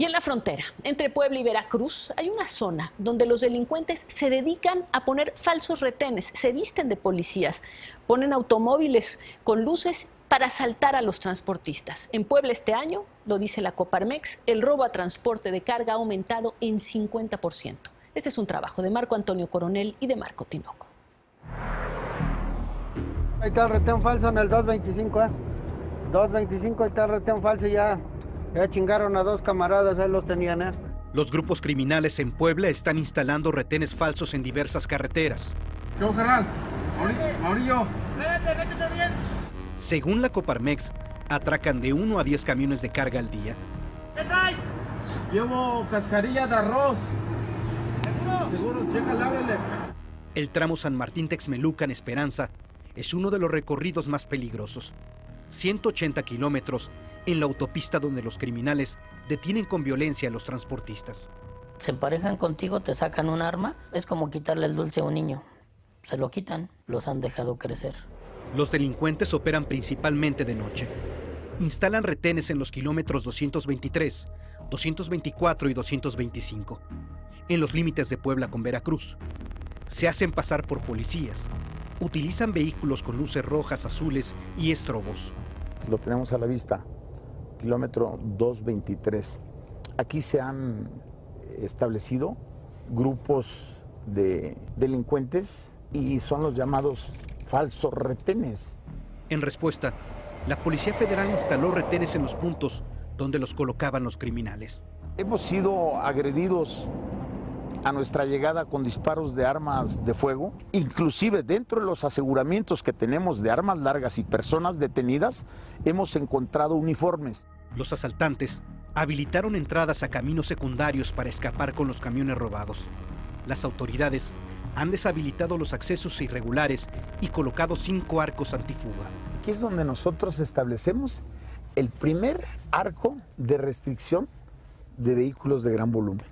Y en la frontera, entre Puebla y Veracruz, hay una zona donde los delincuentes se dedican a poner falsos retenes, se visten de policías, ponen automóviles con luces para asaltar a los transportistas. En Puebla este año, lo dice la Coparmex, el robo a transporte de carga ha aumentado en 50%. Este es un trabajo de Marco Antonio Coronel y de Marco Tinoco. Ahí está el retén falso en el 225, ¿eh? 225, ahí está el retén falso ya ya chingaron a dos camaradas, ahí los tenían, ¿eh? Los grupos criminales en Puebla están instalando retenes falsos en diversas carreteras. Yo, carnal. Maurillo. Vete, vete bien. Según la Coparmex, atracan de 1 a 10 camiones de carga al día. ¿Qué traes? Llevo cascarilla de arroz. ¿Seguro? Seguro, chécale, ábrele. El tramo San Martín Texmelucan Esperanza es uno de los recorridos más peligrosos. 180 kilómetros en la autopista donde los criminales detienen con violencia a los transportistas. Se emparejan contigo, te sacan un arma, es como quitarle el dulce a un niño. Se lo quitan, los han dejado crecer. Los delincuentes operan principalmente de noche. Instalan retenes en los kilómetros 223, 224 y 225, en los límites de Puebla con Veracruz. Se hacen pasar por policías. Utilizan vehículos con luces rojas, azules y estrobos. Lo tenemos a la vista kilómetro 223. Aquí se han establecido grupos de delincuentes y son los llamados falsos retenes. En respuesta, la Policía Federal instaló retenes en los puntos donde los colocaban los criminales. Hemos sido agredidos a nuestra llegada con disparos de armas de fuego, inclusive dentro de los aseguramientos que tenemos de armas largas y personas detenidas, hemos encontrado uniformes. Los asaltantes habilitaron entradas a caminos secundarios para escapar con los camiones robados. Las autoridades han deshabilitado los accesos irregulares y colocado cinco arcos antifuga. Aquí es donde nosotros establecemos el primer arco de restricción de vehículos de gran volumen.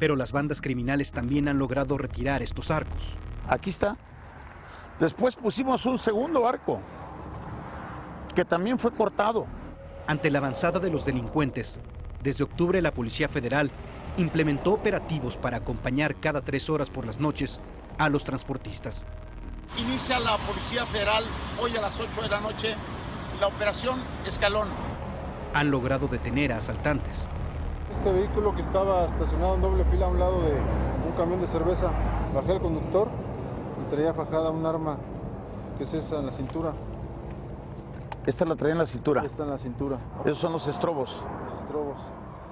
Pero las bandas criminales también han logrado retirar estos arcos. Aquí está. Después pusimos un segundo arco, que también fue cortado. Ante la avanzada de los delincuentes, desde octubre la Policía Federal implementó operativos para acompañar cada tres horas por las noches a los transportistas. Inicia la Policía Federal hoy a las 8 de la noche la operación Escalón. Han logrado detener a asaltantes. Este vehículo que estaba estacionado en doble fila a un lado de un camión de cerveza, bajé al conductor y traía fajada un arma que es esa en la cintura. Esta la traía en la cintura. Esta en la cintura. Esos son los estrobos. Los estrobos.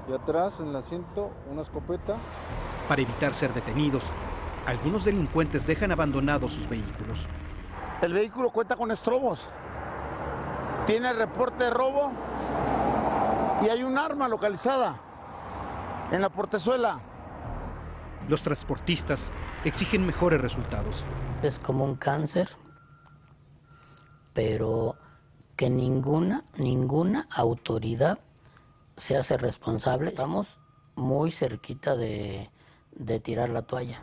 Y atrás, en el asiento, una escopeta. Para evitar ser detenidos, algunos delincuentes dejan abandonados sus vehículos. El vehículo cuenta con estrobos. Tiene reporte de robo y hay un arma localizada en la portezuela. Los transportistas exigen mejores resultados. Es como un cáncer, pero que ninguna, ninguna autoridad se hace responsable. Estamos muy cerquita de, de tirar la toalla.